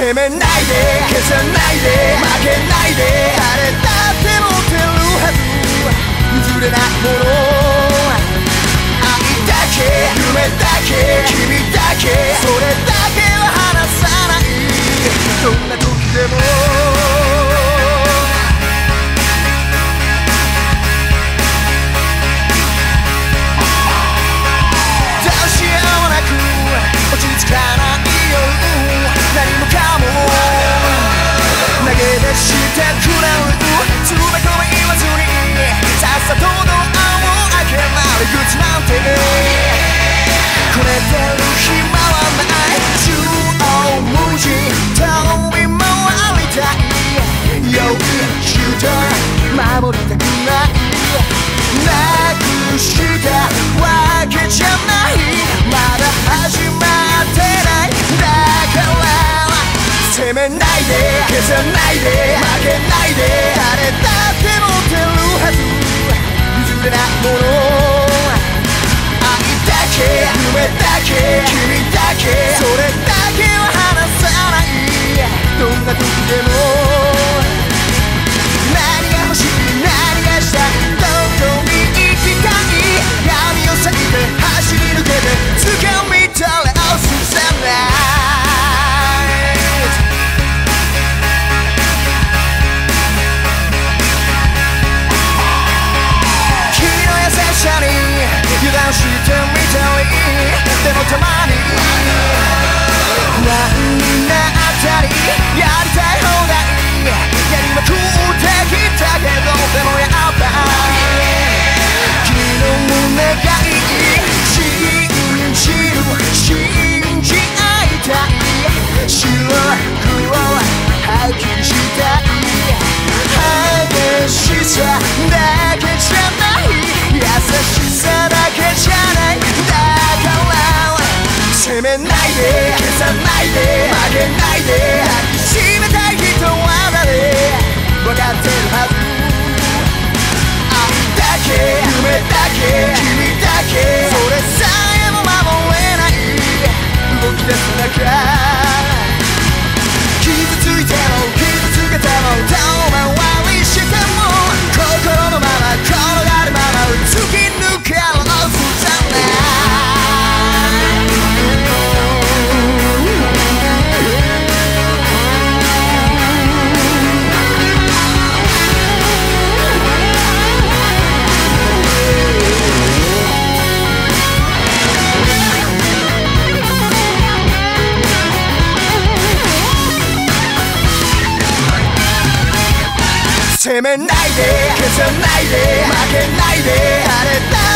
責めないで消さないで負けないで誰だって持てるはず譲れないもの。愛だけ夢だけ君だけそれだけは離さない。どんな時でも。消さないで負けないで誰だって持ってるはず。譲れないもの。愛だけ夢だけ君だけ。それだけは離さない。どんな時でも。何が欲しい何がしたい。どこに行きたい。闇を裂いて走り抜けて。やりたいめないで消さないで曲げないで抱きしめたい人は誰分かってるはず。責めないで消さないで負けないで誰だって